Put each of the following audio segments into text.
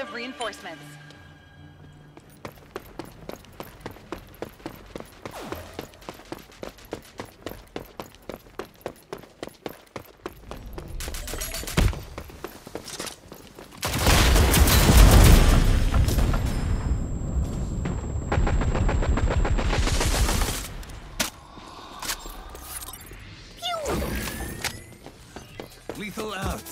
of reinforcements. Lethal out.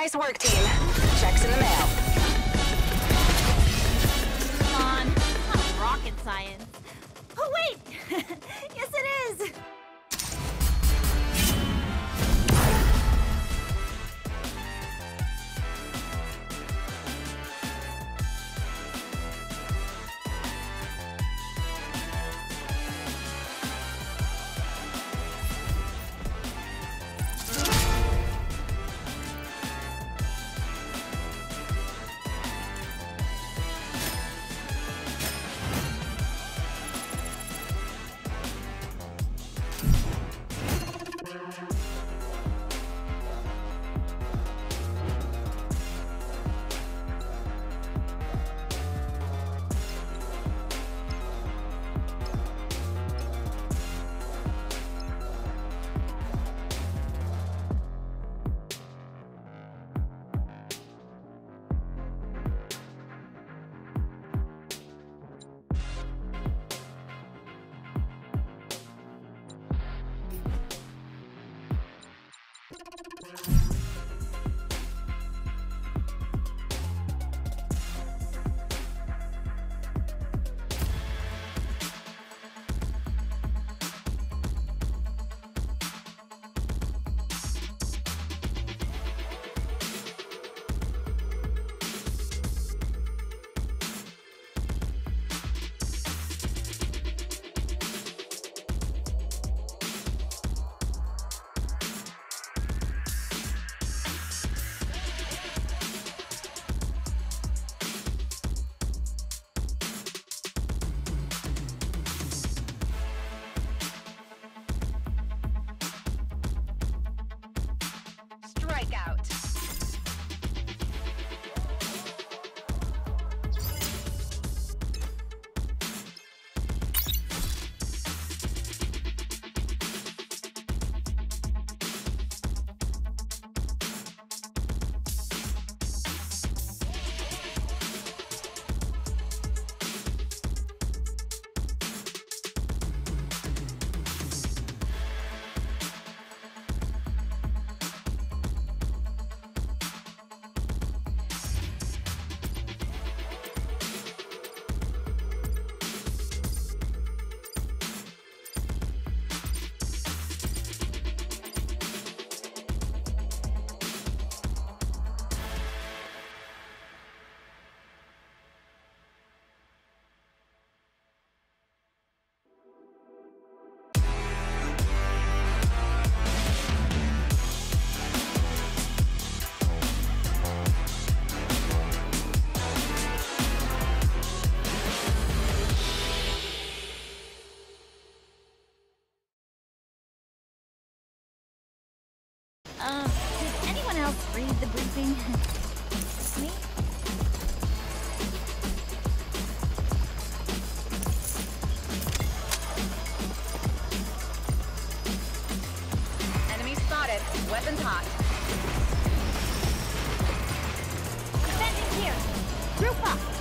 Nice work, team. Checks in the mail. it. Weapons hot. Defending here. Group up.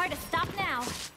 hard to stop now.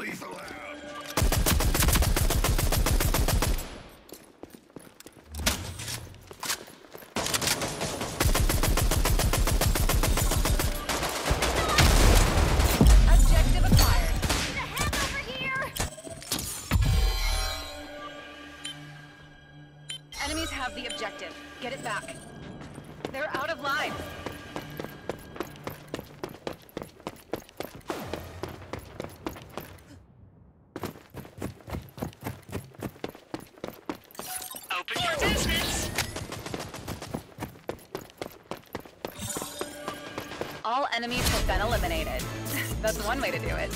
Lethal out! All enemies have been eliminated. That's one way to do it.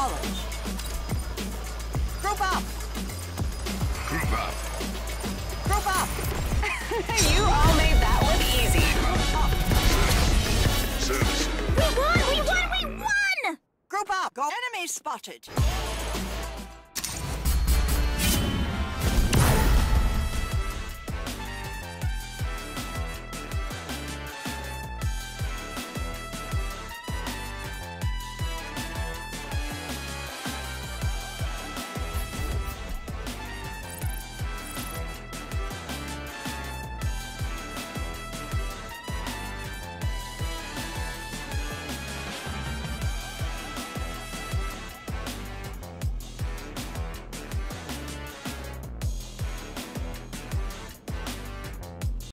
Acknowledge. Group up! Group up. Group up! you all made that look easy. Service. We won! We won! We won! Group up! Go. Enemy spotted.